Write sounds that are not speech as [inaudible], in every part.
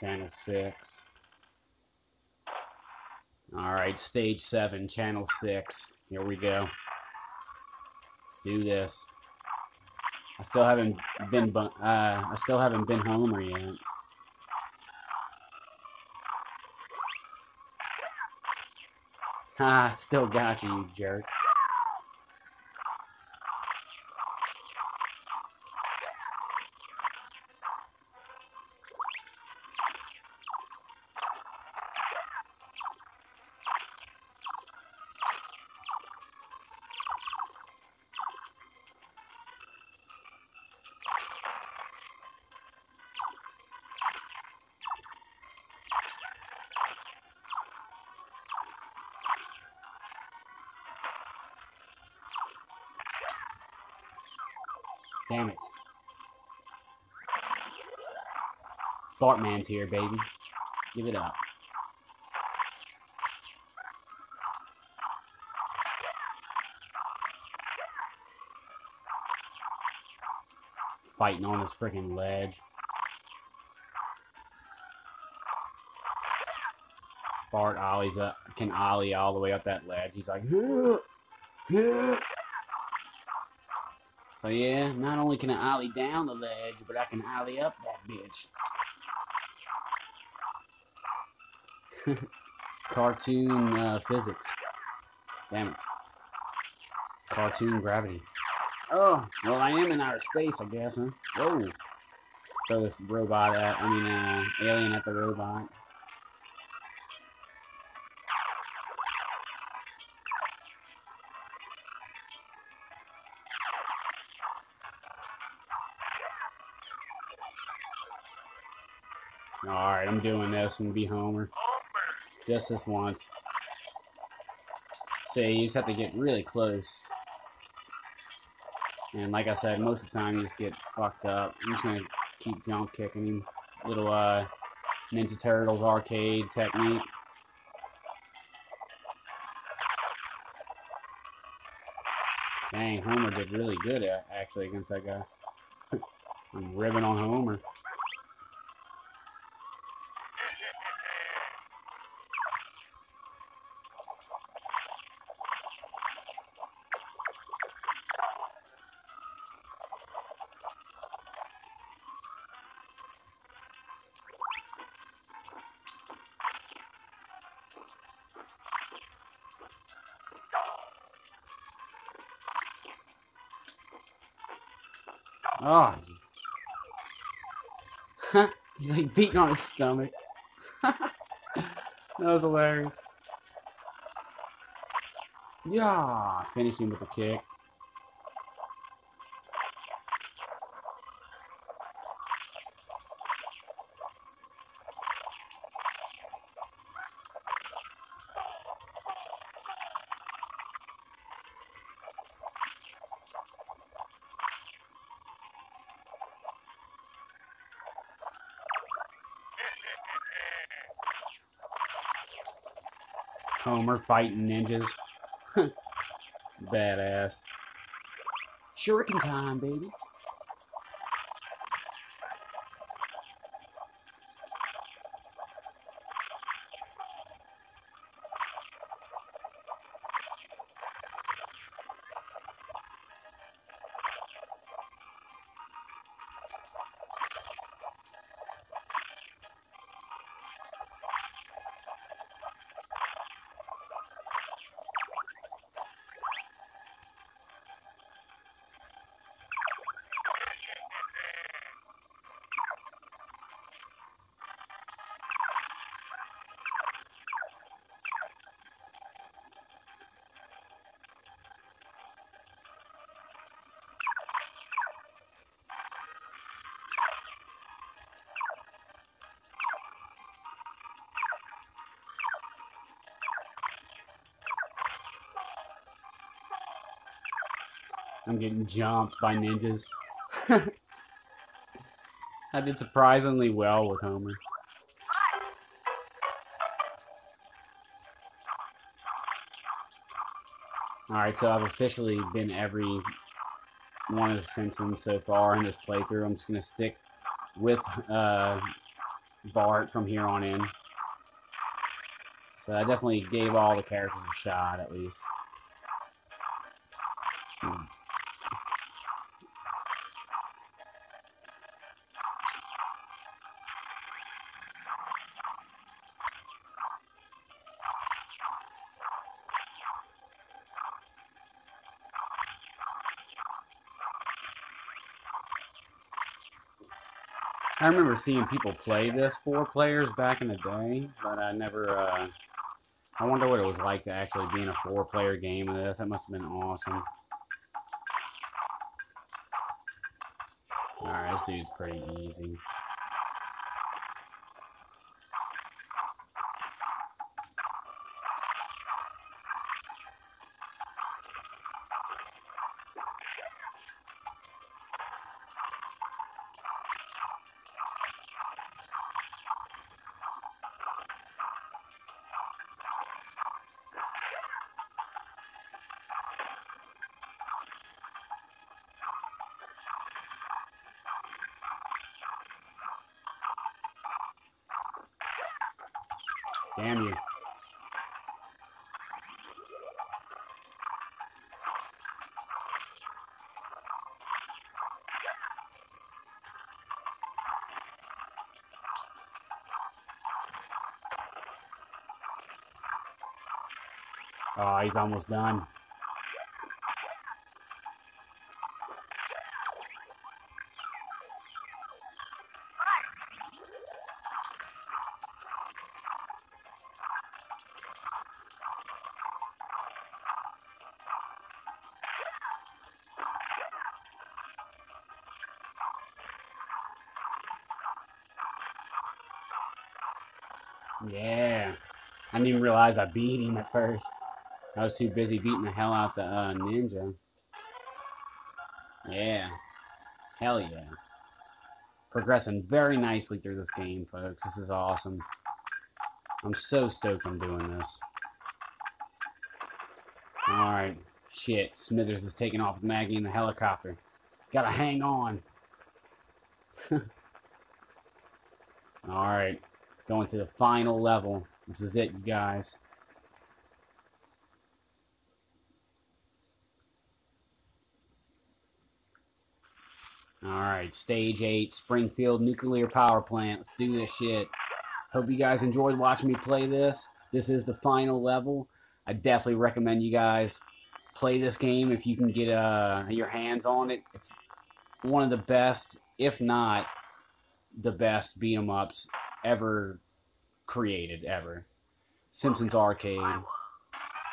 Channel 6. Alright, stage 7, channel 6. Here we go. Let's do this. I still haven't been, uh, I still haven't been Homer yet. [laughs] Ha, still got you, you jerk. Damn it. Bartman's here, baby. Give it up. Fighting on this freaking ledge. Bart ollies up, can ollie all the way up that ledge. He's like, "Huh, huh." So yeah, not only can I ollie down the ledge, but I can ollie up that bitch. [laughs] Cartoon uh, physics. Damn it. Cartoon gravity. Oh, well I am in outer space, I guess, huh? Whoa. Throw this robot at, I mean, uh, alien at the robot. Alright, I'm doing this. I'm gonna be Homer. Just this once. See, you just have to get really close. And like I said, most of the time you just get fucked up. I'm just gonna keep jump kicking him. Little uh Ninja Turtles arcade technique. Dang, Homer did really good actually against that guy. [laughs] I'm ribbing on Homer. Oh. [laughs] He's like beating on his stomach. [laughs] that was hilarious. Yeah, finishing with a kick. Homer fighting ninjas. [laughs] Badass. Shuriken time, baby. I'm getting jumped by ninjas. [laughs] I did surprisingly well with Homer. Alright, so I've officially been every one of the Simpsons so far in this playthrough. I'm just going to stick with uh, Bart from here on in. So I definitely gave all the characters a shot, at least. Hmm. I remember seeing people play this four players back in the day, but I never, uh, I wonder what it was like to actually be in a four player game of this. That must have been awesome. Alright, this dude's pretty easy. Damn you. Oh, he's almost done. Yeah. I didn't even realize I beat him at first. I was too busy beating the hell out the uh, ninja. Yeah. Hell yeah. Progressing very nicely through this game, folks. This is awesome. I'm so stoked I'm doing this. Alright. Shit. Smithers is taking off with Maggie in the helicopter. Gotta hang on. [laughs] Alright. Going to the final level. This is it, you guys. Alright, stage 8, Springfield Nuclear Power Plant. Let's do this shit. Hope you guys enjoyed watching me play this. This is the final level. I definitely recommend you guys play this game if you can get uh, your hands on it. It's one of the best, if not the best beat 'em ups ever created, ever. Simpsons Arcade.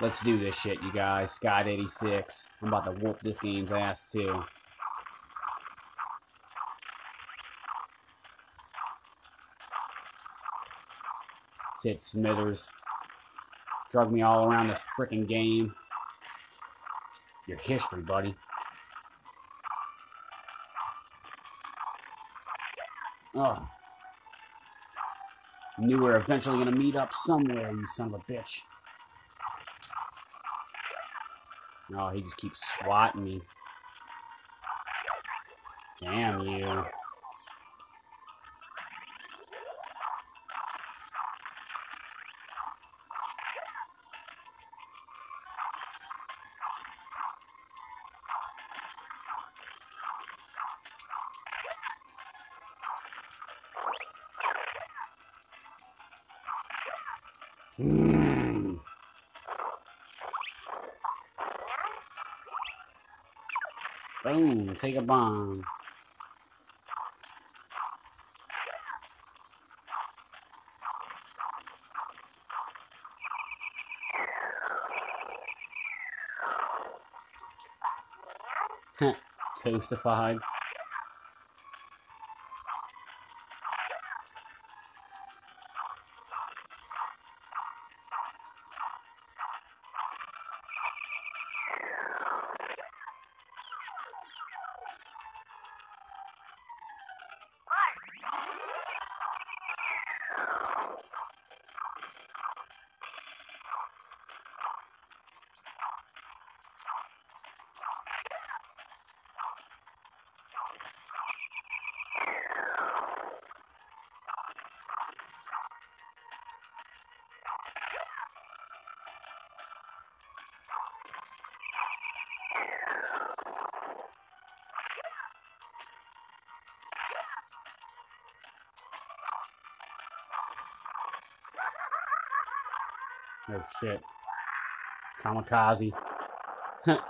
Let's do this shit, you guys. Scott 86. I'm about to whoop this game's ass, too. That's it, Smithers. Drug me all around this freaking game. Your history, buddy. Oh. Knew we were eventually to meet up somewhere, you son of a bitch. Oh, he just keeps swatting me. Damn you. Take a bomb. [laughs] Toastified. Oh shit. Kamikaze. [laughs]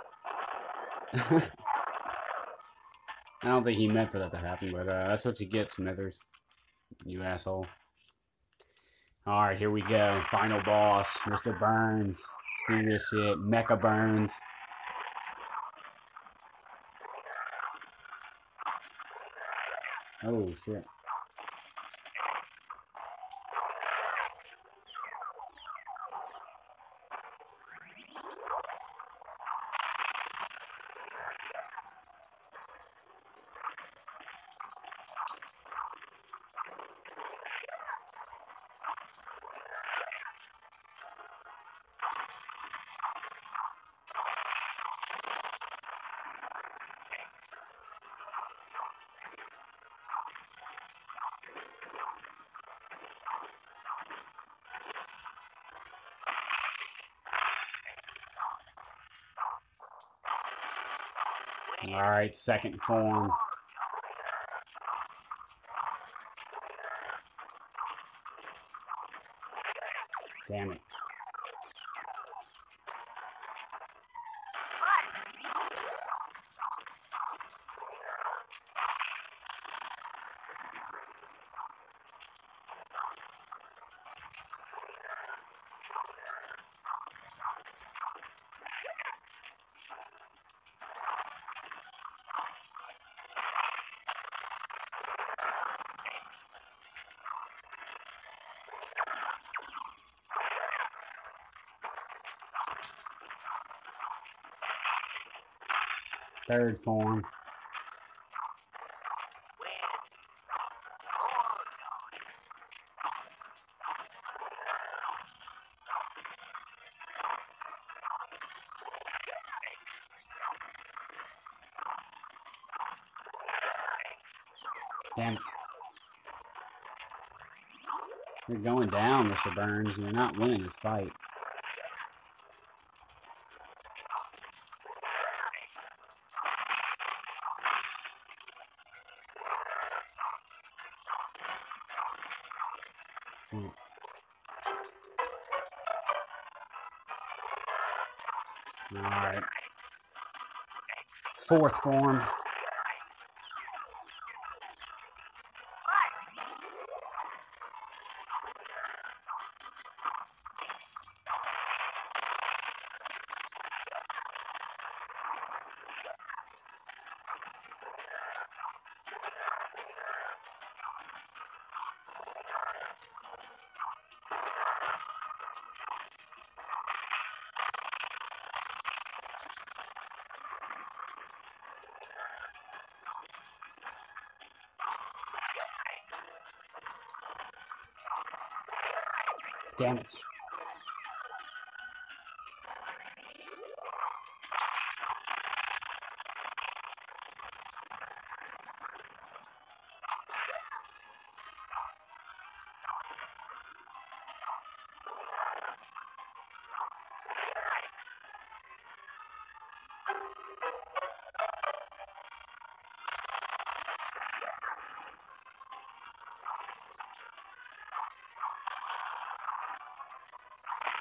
I don't think he meant for that to happen, but uh, that's what you get, Smithers. You asshole. Alright, here we go. Final boss. Mr. Burns. Let's do this shit. Mecha Burns. Oh, shit. Alright, second form. Damn it. Third form. Damn it. You're going down, Mr. Burns. You're not winning this fight. Hmm. Alright. Fourth form. Damn it.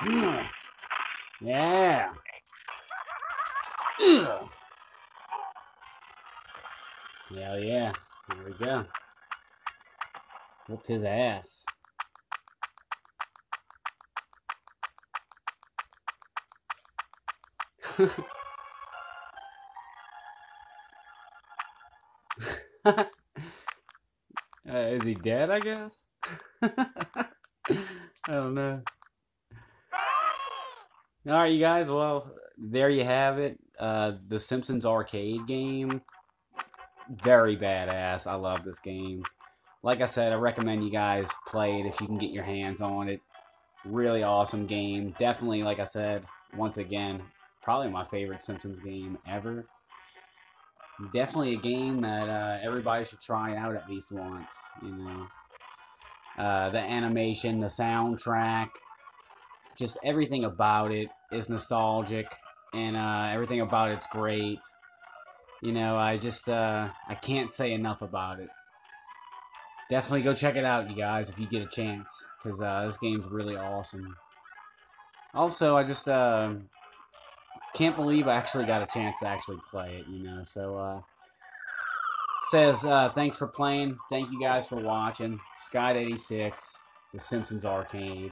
Ugh. Yeah. Hell yeah. Here we go. Whooped his ass. [laughs] uh, is he dead, I guess? [laughs] I don't know. All right, you guys. Well, there you have it. Uh, the Simpsons arcade game. Very badass. I love this game. Like I said, I recommend you guys play it if you can get your hands on it. Really awesome game. Definitely, like I said, once again, probably my favorite Simpsons game ever. Definitely a game that uh, everybody should try out at least once. You know, uh, the animation, the soundtrack, just everything about it is nostalgic, and uh, everything about it's great. You know, I just uh, I can't say enough about it. Definitely go check it out, you guys, if you get a chance, because uh, this game's really awesome. Also, I just uh, can't believe I actually got a chance to actually play it, you know. So, uh, says, uh, thanks for playing. Thank you guys for watching. Scott 86, The Simpsons Arcade.